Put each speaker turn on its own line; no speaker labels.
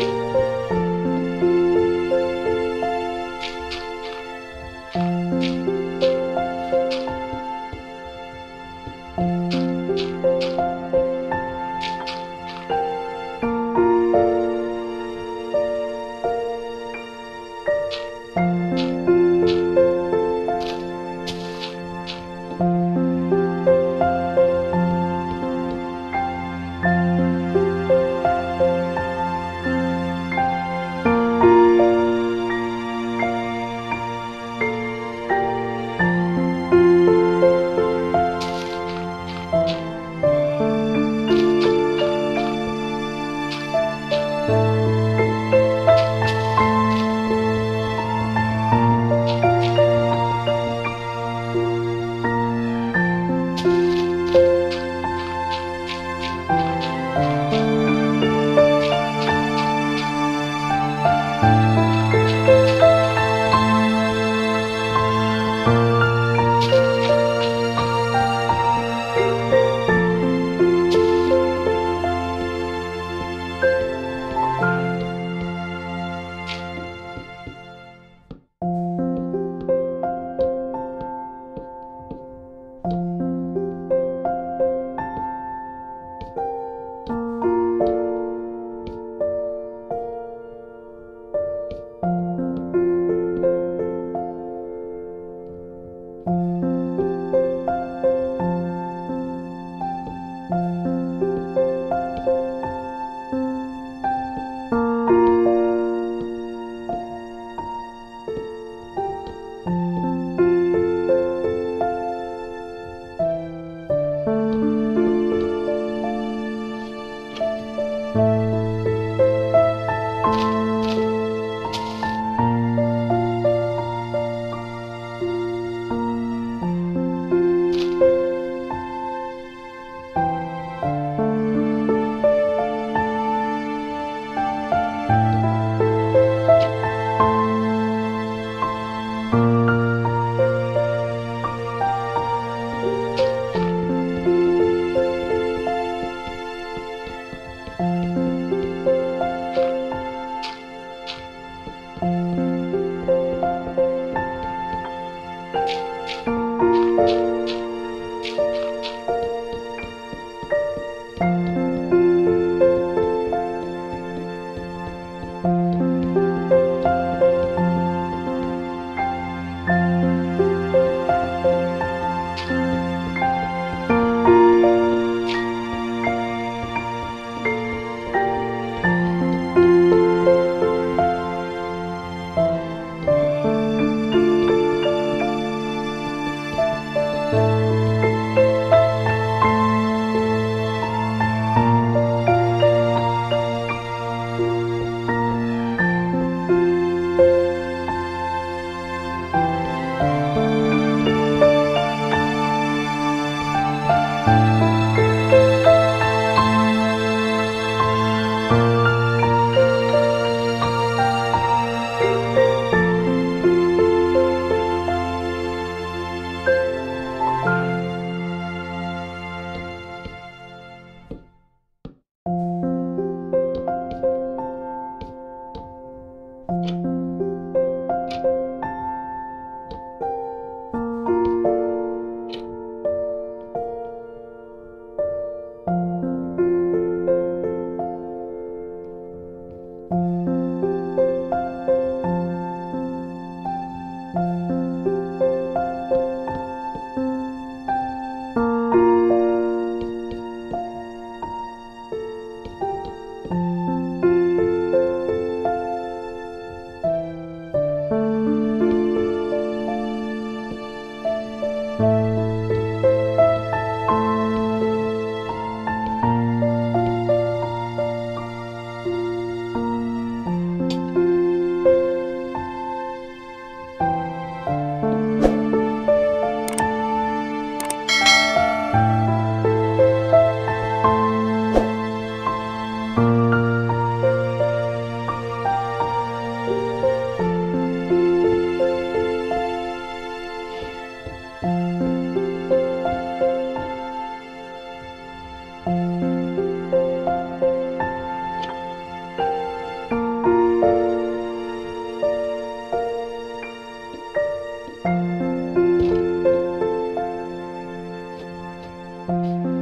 Bye. Música